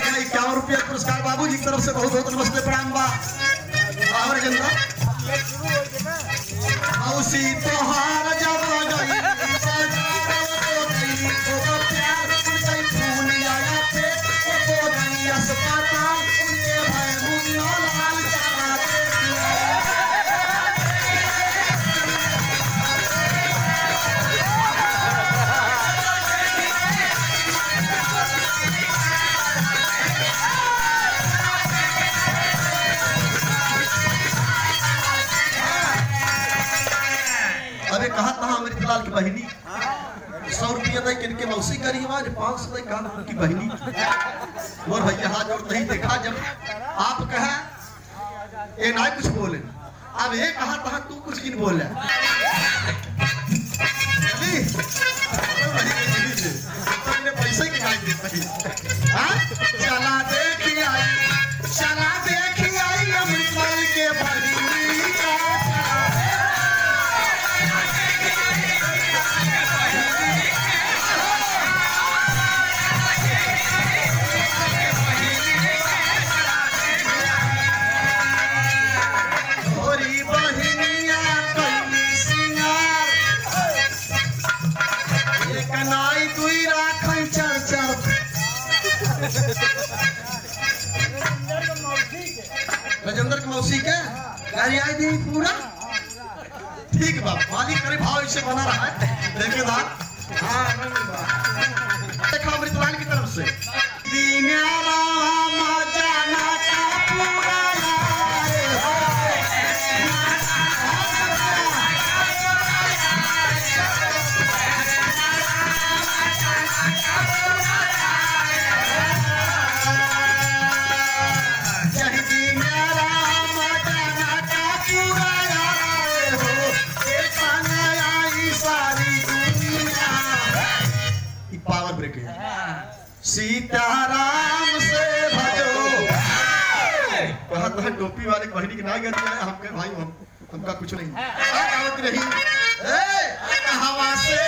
का इक्यावन रुपया पुरस्कार बाबू जी की तरफ़ से बहुत बहुत नमस्ते प्रणाम बा और जनता कहा था अमृतलाल की बहिनी? सौ रुपया दे किनके मौसी करी हमारे पाँच सौ दे कहा उनकी बहिनी। और भैया हाथ जोड़ नहीं देखा, जब आप कहा ये ना कुछ बोले। अब ये कहा था, तू कुछ किन बोले? तुमने पैसे की गाय दी राजेंद्र के मौसी के? गाड़ी आई थी पूरा? ठीक बा मालिक करे भाव इससे बना रहा है। देखे दा हाँ देखा अमृतलाल की तरफ़ से। दीनारा सीताराम से भजो। कहत है टोपी वाले बहनी के ना गए हम हमके भाई हम हमका कुछ नहीं। आवत नहीं। ए हवा से